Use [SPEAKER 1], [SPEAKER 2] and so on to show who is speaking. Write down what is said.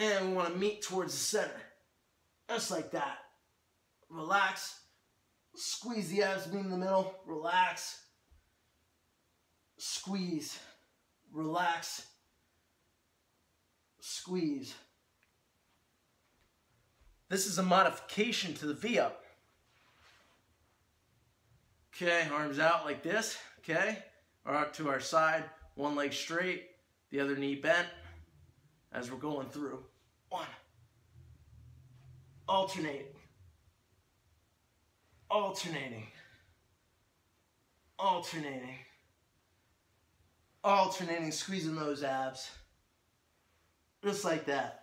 [SPEAKER 1] And we want to meet towards the center. Just like that. Relax. Squeeze the abs being in the middle. Relax. Squeeze. Relax. Squeeze. This is a modification to the V-up. Okay, arms out like this, okay? Or out to our side, one leg straight, the other knee bent as we're going through. One. Alternate. Alternating. Alternating. Alternating, squeezing those abs. Just like that.